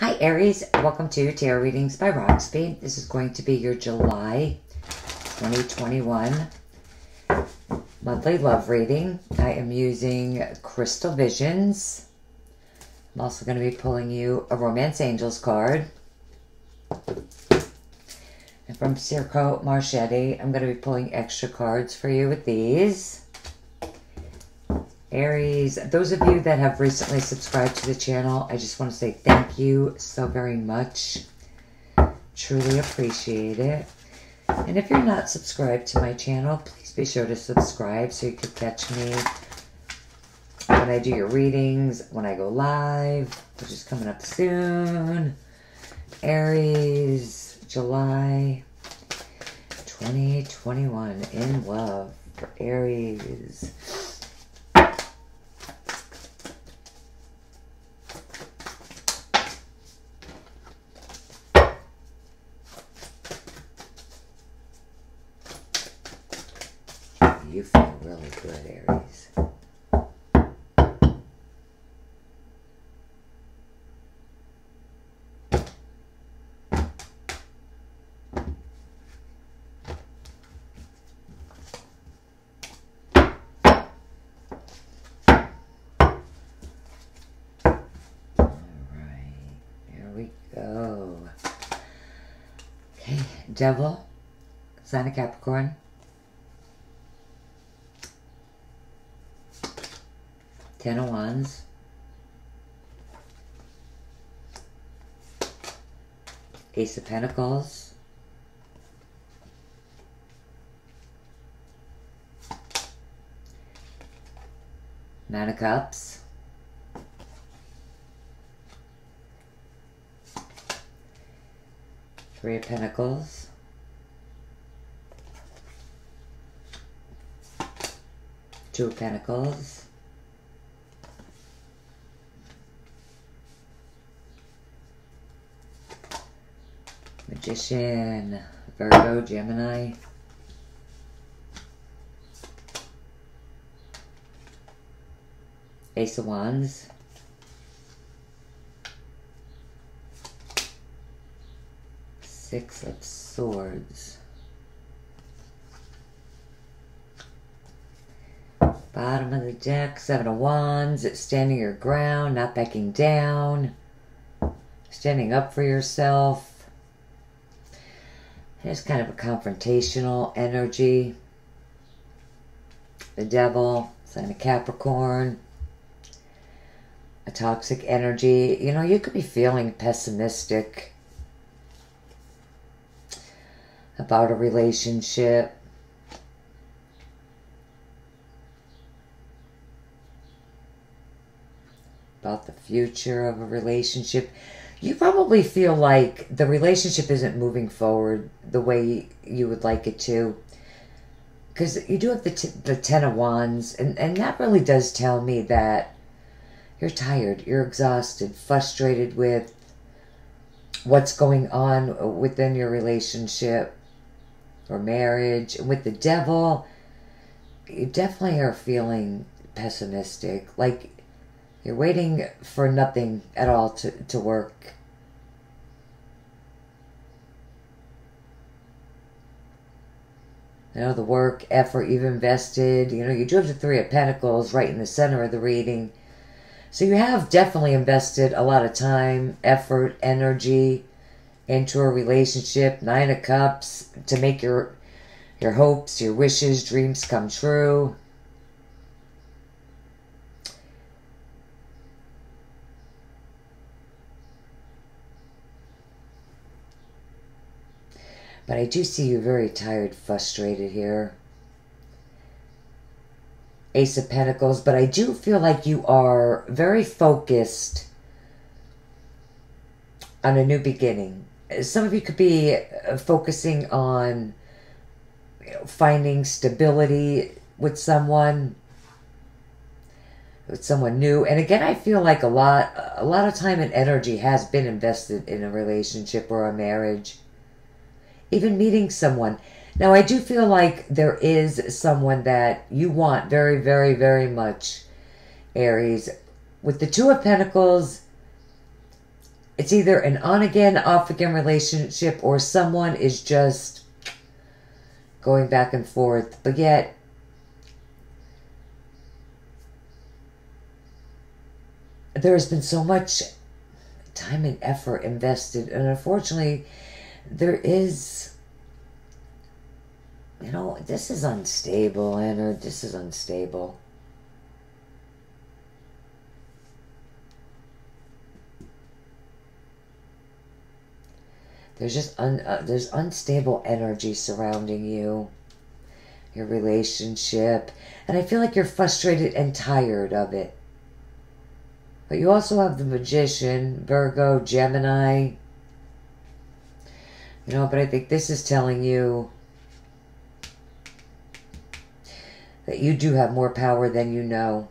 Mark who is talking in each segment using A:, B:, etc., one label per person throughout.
A: Hi Aries, welcome to Tarot Readings by Roxby. This is going to be your July 2021 monthly love reading. I am using Crystal Visions. I'm also going to be pulling you a Romance Angels card. And from Ciro Marchetti, I'm going to be pulling extra cards for you with these. Aries, those of you that have recently subscribed to the channel, I just want to say thank you so very much. Truly appreciate it. And if you're not subscribed to my channel, please be sure to subscribe so you can catch me when I do your readings, when I go live, which is coming up soon. Aries, July 2021 in love for Aries. You feel really good, Aries. All right, here we go. Okay, Devil, sign of Capricorn. Ten of Wands. Ace of Pentacles. Nine of Cups. Three of Pentacles. Two of Pentacles. Magician, Virgo, Gemini. Ace of Wands. Six of Swords. Bottom of the deck, Seven of Wands, It's standing your ground, not backing down, standing up for yourself. It's kind of a confrontational energy. The devil, sign of Capricorn. A toxic energy. You know, you could be feeling pessimistic about a relationship. About the future of a relationship you probably feel like the relationship isn't moving forward the way you would like it to. Because you do have the, the ten of wands and, and that really does tell me that you're tired you're exhausted frustrated with what's going on within your relationship or marriage. And with the devil you definitely are feeling pessimistic. Like you're waiting for nothing at all to, to work. You know, the work, effort you've invested. You know, you have the Three of Pentacles right in the center of the reading. So you have definitely invested a lot of time, effort, energy into a relationship. Nine of Cups to make your your hopes, your wishes, dreams come true. But I do see you very tired, frustrated here. Ace of Pentacles, but I do feel like you are very focused on a new beginning. Some of you could be uh, focusing on you know, finding stability with someone, with someone new. And again, I feel like a lot, a lot of time and energy has been invested in a relationship or a marriage even meeting someone. Now, I do feel like there is someone that you want very, very, very much, Aries. With the Two of Pentacles, it's either an on again, off again relationship or someone is just going back and forth. But yet, there has been so much time and effort invested, and unfortunately, there is. You know, this is unstable, Anna. This is unstable. There's just un, uh, there's unstable energy surrounding you, your relationship, and I feel like you're frustrated and tired of it. But you also have the magician, Virgo, Gemini. You know, but I think this is telling you that you do have more power than you know.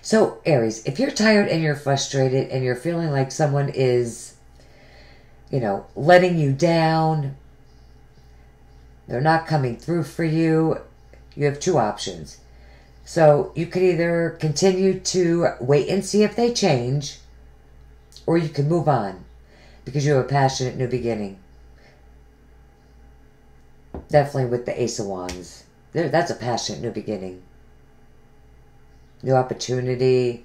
A: So, Aries, if you're tired and you're frustrated and you're feeling like someone is you know, letting you down, they're not coming through for you, you have two options. So you could either continue to wait and see if they change, or you can move on because you have a passionate new beginning. Definitely with the Ace of Wands. There, that's a passionate new beginning. New opportunity,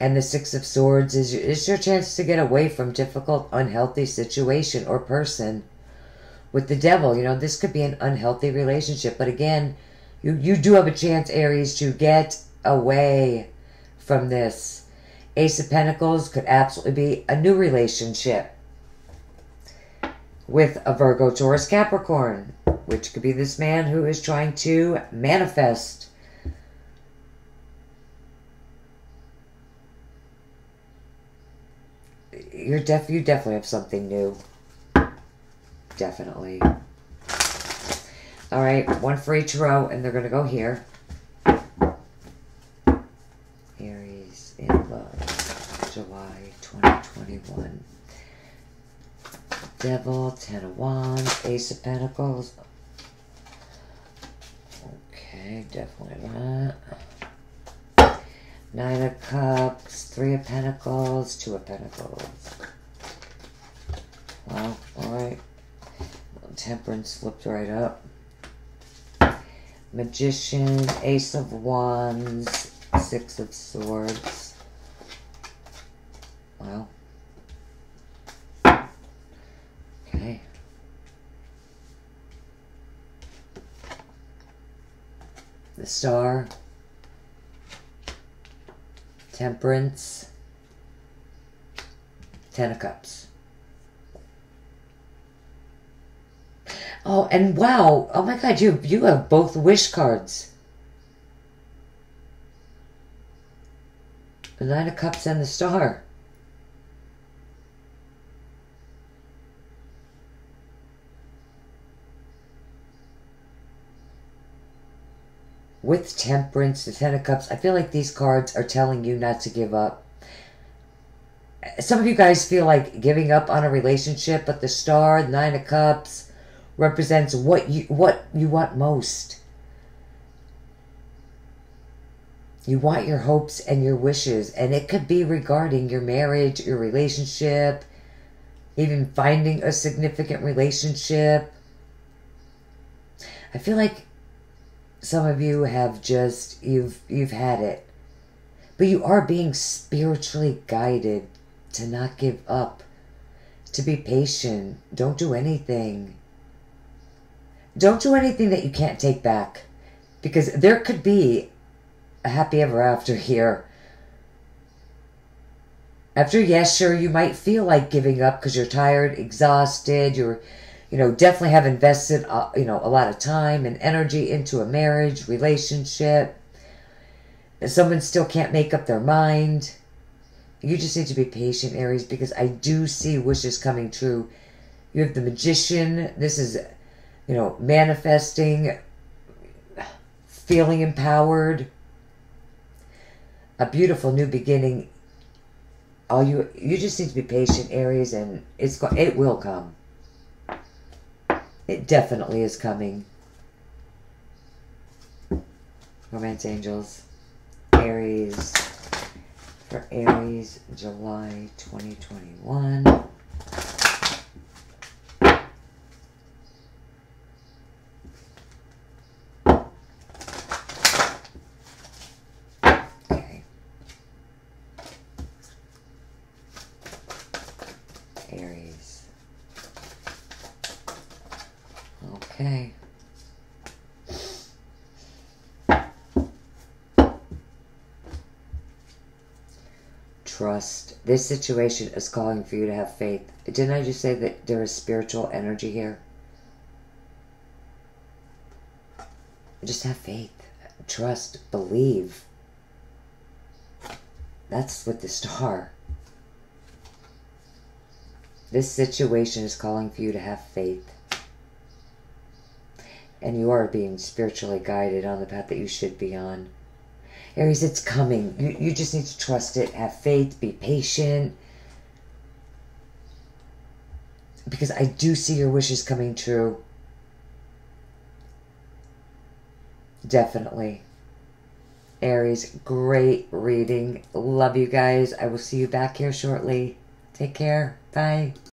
A: and the Six of Swords is your, is your chance to get away from difficult, unhealthy situation or person. With the Devil, you know, this could be an unhealthy relationship. But again, you, you do have a chance, Aries, to get away from this. Ace of Pentacles could absolutely be a new relationship with a Virgo, Taurus, Capricorn, which could be this man who is trying to manifest you're def you definitely have something new. Definitely. All right, one for each row, and they're gonna go here. Aries in love, July 2021. Devil, Ten of Wands, Ace of Pentacles. Okay, definitely that. Nine of Cups, Three of Pentacles, Two of Pentacles. Well, alright. Temperance slipped right up. Magician, Ace of Wands, Six of Swords. Well. Okay. The Star. Temperance, Ten of Cups. Oh, and wow, oh my God, you you have both wish cards. The Nine of Cups and the Star. With temperance, the ten of cups, I feel like these cards are telling you not to give up. Some of you guys feel like giving up on a relationship, but the star, the nine of cups, represents what you what you want most. You want your hopes and your wishes, and it could be regarding your marriage, your relationship, even finding a significant relationship. I feel like some of you have just you've you've had it. But you are being spiritually guided to not give up to be patient. Don't do anything. Don't do anything that you can't take back because there could be a happy ever after here. After yes sure you might feel like giving up because you're tired exhausted you're you know, definitely have invested, uh, you know, a lot of time and energy into a marriage, relationship. And someone still can't make up their mind. You just need to be patient, Aries, because I do see wishes coming true. You have the magician. This is, you know, manifesting, feeling empowered. A beautiful new beginning. All you you just need to be patient, Aries, and it's it will come. It definitely is coming. Romance Angels, Aries, for Aries, July 2021. Okay. Aries. Okay. Trust. This situation is calling for you to have faith. Didn't I just say that there is spiritual energy here? Just have faith. Trust. Believe. That's with the star. This situation is calling for you to have faith. And you are being spiritually guided on the path that you should be on. Aries, it's coming. You, you just need to trust it, have faith, be patient. Because I do see your wishes coming true. Definitely. Aries, great reading. Love you guys. I will see you back here shortly. Take care. Bye.